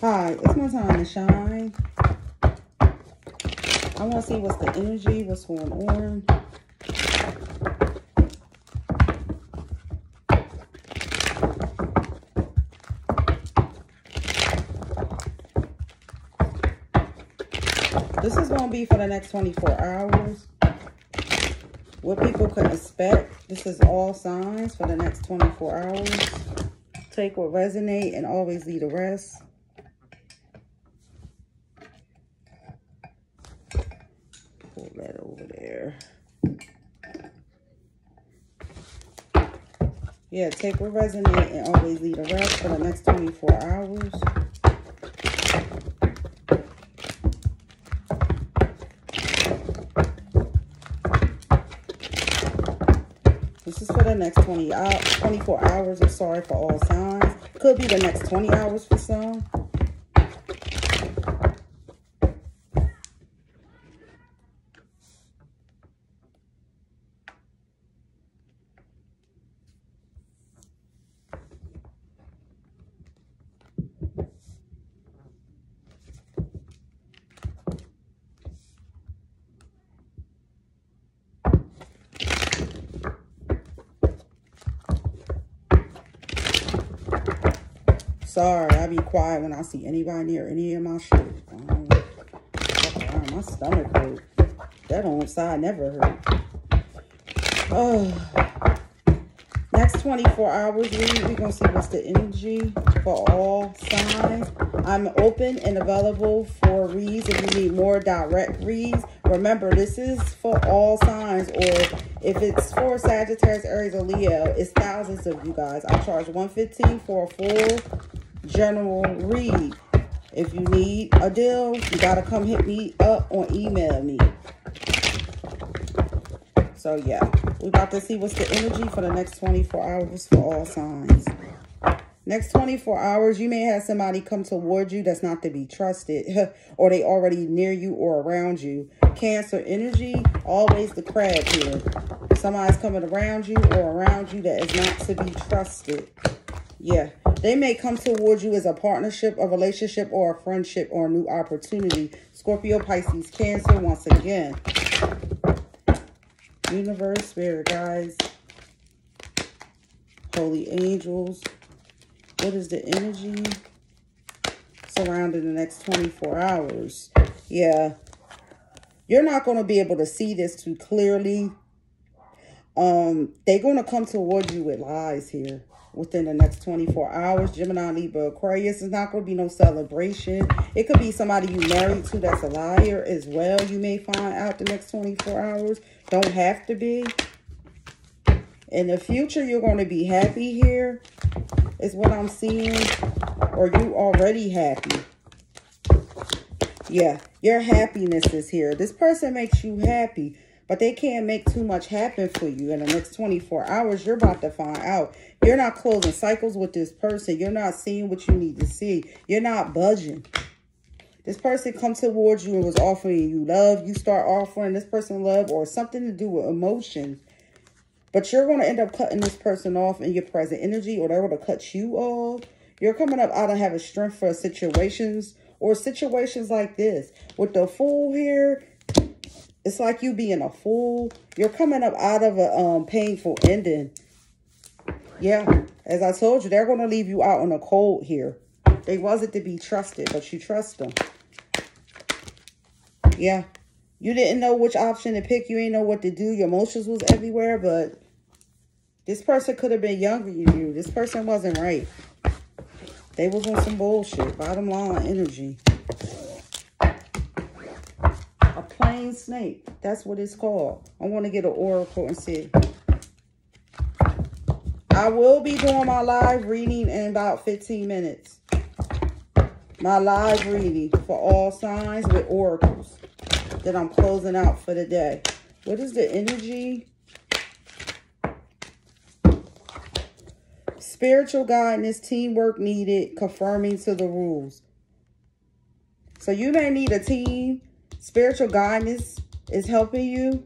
Hi, it's my time to shine. I want to see what's the energy, what's going on. This is going to be for the next 24 hours. What people could expect. This is all signs for the next 24 hours. Take what resonate and always leave the rest. Pull that there. Yeah, take what resonate and always leave the rest for the next 24 hours. This is for the next 20 hours, 24 hours. I'm sorry for all signs. Could be the next 20 hours for some. Sorry, I be quiet when I see anybody near any of my shit. Um, my stomach hurt. That on side never hurt. Oh. Next 24 hours, we, we're going to see what's the energy for all signs. I'm open and available for reads if you need more direct reads. Remember, this is for all signs, or if it's for Sagittarius, Aries, or Leo, it's thousands of you guys. I charge 115 for a full general read. If you need a deal, you got to come hit me up or email me. So, yeah. We're about to see what's the energy for the next 24 hours for all signs. Next 24 hours, you may have somebody come toward you that's not to be trusted. or they already near you or around you. Cancer energy, always the crab here. Somebody's coming around you or around you that is not to be trusted. Yeah, they may come towards you as a partnership, a relationship, or a friendship, or a new opportunity. Scorpio, Pisces, Cancer, once again. Universe, Spirit Guides, Holy Angels. What is the energy surrounding the next 24 hours? Yeah, you're not going to be able to see this too clearly. Um, they're going to come towards you with lies here within the next 24 hours. Gemini, Libra, Aquarius is not going to be no celebration. It could be somebody you married to that's a liar as well. You may find out the next 24 hours. Don't have to be. In the future, you're going to be happy here is what I'm seeing. Or you already happy. Yeah, your happiness is here. This person makes you happy. But they can't make too much happen for you in the next 24 hours. You're about to find out. You're not closing cycles with this person. You're not seeing what you need to see. You're not budging. This person comes towards you and was offering you love. You start offering this person love or something to do with emotions. But you're going to end up cutting this person off in your present energy or they're going to cut you off. You're coming up out of having strength for situations or situations like this. With the fool here, it's like you being a fool. You're coming up out of a um, painful ending. Yeah, as I told you, they're going to leave you out on the cold here. They wasn't to be trusted, but you trust them. Yeah, you didn't know which option to pick. You didn't know what to do. Your emotions was everywhere, but this person could have been younger than you. This person wasn't right. They was on some bullshit. Bottom line energy plain snake. That's what it's called. I want to get an oracle and see. I will be doing my live reading in about 15 minutes. My live reading for all signs with oracles that I'm closing out for the day. What is the energy? Spiritual guidance, teamwork needed, confirming to the rules. So you may need a team spiritual guidance is helping you.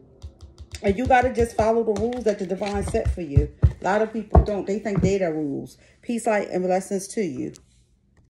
And you got to just follow the rules that the divine set for you. A lot of people don't. They think they're the rules. Peace, light, and blessings to you.